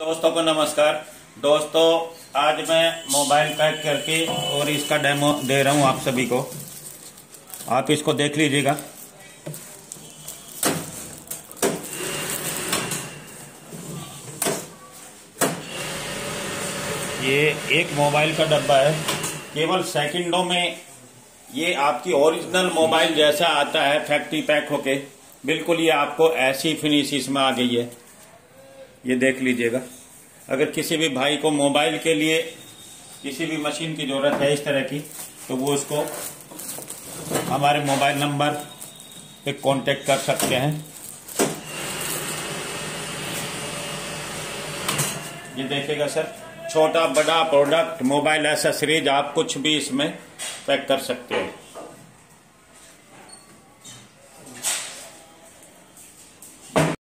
दोस्तों को नमस्कार। दोस्तों, आज मैं मोबाइल पैक करके और इसका डेमो दे रहा हूँ आप सभी को। आप इसको देख लीजिएगा। ये एक मोबाइल का डब्बा है। केवल सेकंडों में ये आपकी ओरिजिनल मोबाइल जैसा आता है, फैक्ट्री पैक होके। बिल्कुल ये आपको ऐसी फिनिश इसमें आ गई है। ये देख लीजिएगा। अगर किसी भी भाई को मोबाइल के लिए किसी भी मशीन की ज़रूरत है इस तरह की तो वो उसको हमारे मोबाइल नंबर पे कांटेक्ट कर सकते हैं। ये देखेगा सर, छोटा बड़ा प्रोडक्ट, मोबाइल एसेसरीज, आप कुछ भी इसमें पैक कर सकते हो।